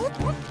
Oh, oh, oh.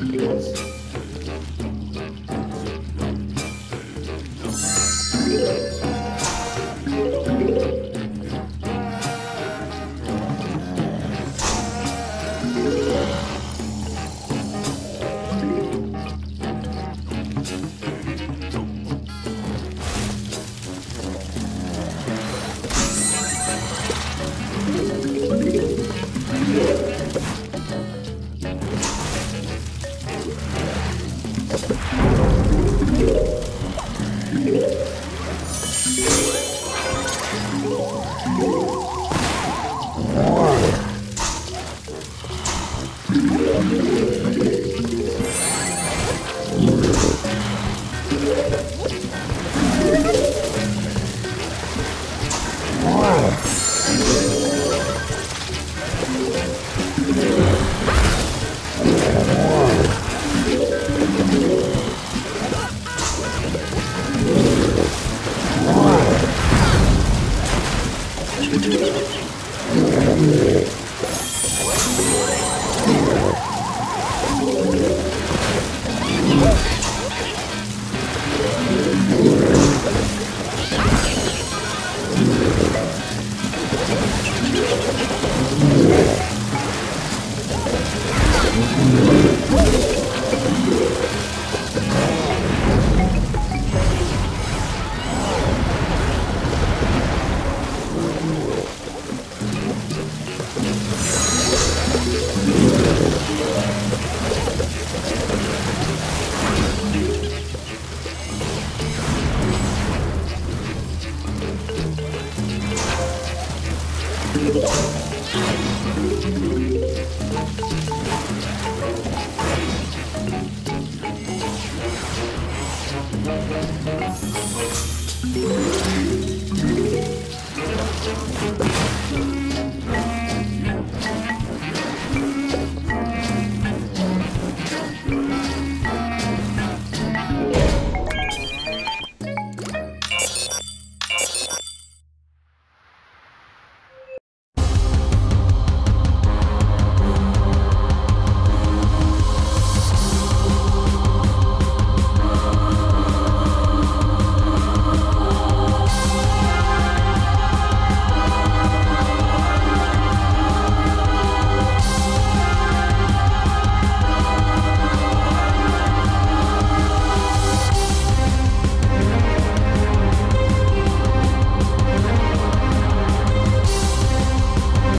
He wants.